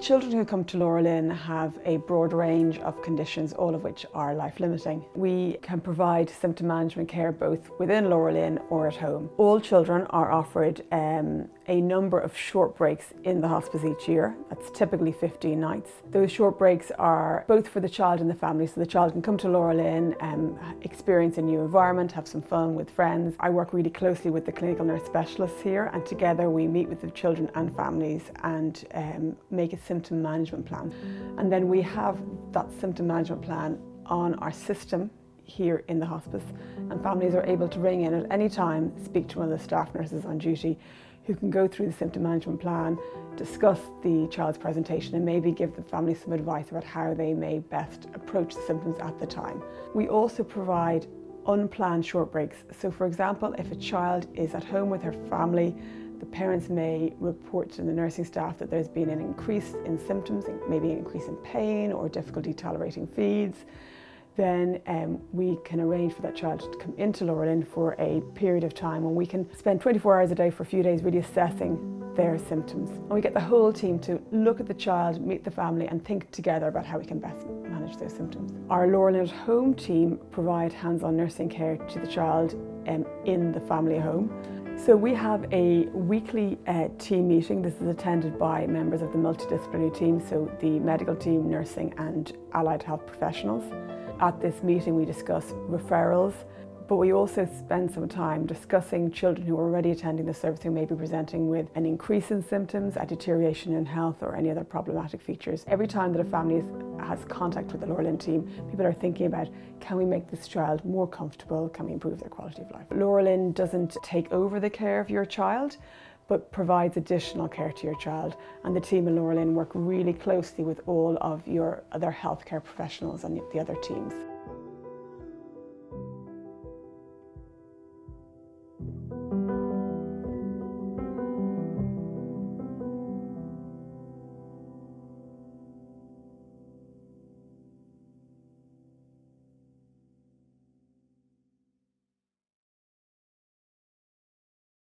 Children who come to LauraLynn have a broad range of conditions, all of which are life limiting. We can provide symptom management care both within LauraLynn or at home. All children are offered um, a number of short breaks in the hospice each year. That's typically 15 nights. Those short breaks are both for the child and the family, so the child can come to LauraLynn, um, experience a new environment, have some fun with friends. I work really closely with the clinical nurse specialists here, and together we meet with the children and families and um, make a symptom management plan. And then we have that symptom management plan on our system here in the hospice and families are able to ring in at any time, speak to one of the staff nurses on duty who can go through the symptom management plan, discuss the child's presentation and maybe give the family some advice about how they may best approach the symptoms at the time. We also provide unplanned short breaks. So for example, if a child is at home with her family the parents may report to the nursing staff that there's been an increase in symptoms, maybe an increase in pain or difficulty tolerating feeds. Then um, we can arrange for that child to come into LauraLynn for a period of time when we can spend 24 hours a day for a few days really assessing their symptoms. And we get the whole team to look at the child, meet the family and think together about how we can best manage their symptoms. Our LauraLynn at Home team provide hands-on nursing care to the child um, in the family home. So we have a weekly uh, team meeting. This is attended by members of the multidisciplinary team, so the medical team, nursing and allied health professionals. At this meeting we discuss referrals, but we also spend some time discussing children who are already attending the service who may be presenting with an increase in symptoms, a deterioration in health or any other problematic features. Every time that a family has contact with the LauraLynn team, people are thinking about can we make this child more comfortable, can we improve their quality of life. LauraLynn doesn't take over the care of your child, but provides additional care to your child. And the team in LauraLynn work really closely with all of your other healthcare professionals and the other teams.